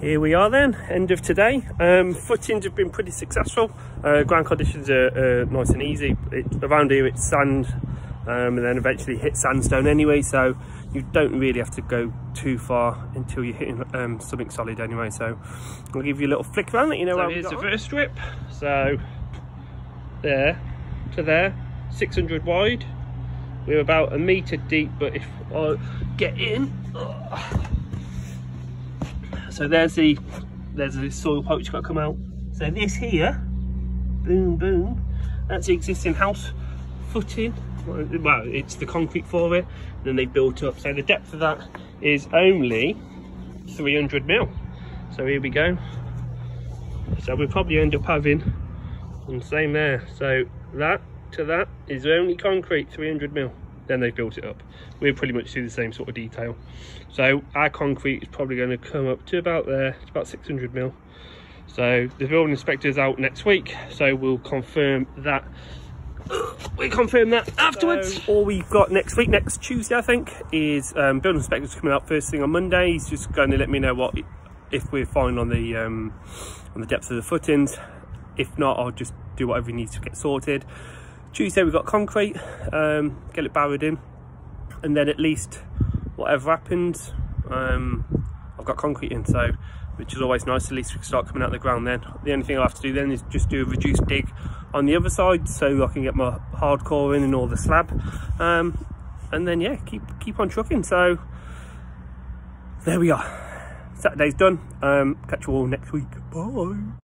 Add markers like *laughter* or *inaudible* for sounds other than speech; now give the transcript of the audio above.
here we are then end of today. Um, footings have been pretty successful. Uh, ground conditions are, nice and easy. It, around here it's sand um, and then eventually hit sandstone anyway so you don't really have to go too far until you're hitting um, something solid anyway. So i'll give you a little flick around let you know so here's the first strip. So there to there 600 wide. We're about a meter deep but if i get in so there's the there's the soil poach got to come out. So this here boom boom that's the existing house footing. Well it's the concrete for it. Then they've built up. So the depth of that is only 300 mil. So here we go. So we'll probably end up having and same there so that to that is only concrete 300 mil then they built it up. We'll pretty much do the same sort of detail. So our concrete is probably going to come up to about there it's about 600 mil. So the building inspector is out next week so we'll confirm that. *gasps* We confirm that afterwards. So, all we've got next week next tuesday i think is um, building inspector's coming out first thing on monday. He's just going to let me know what if we're fine on the um, on the depth of the footings. If not i'll just do whatever needs to get sorted Tuesday we've got concrete, um, get it barrowed in, and then at least whatever happens, um, I've got concrete in, so which is always nice. At least we can start coming out of the ground then. The only thing I'll have to do then is just do a reduced dig on the other side, so I can get my hardcore in and all the slab, um, and then yeah, keep keep on trucking. So there we are. Saturday's done. Um, catch you all next week. Bye.